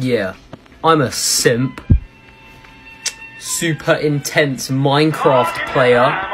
Yeah, I'm a simp. Super intense Minecraft player.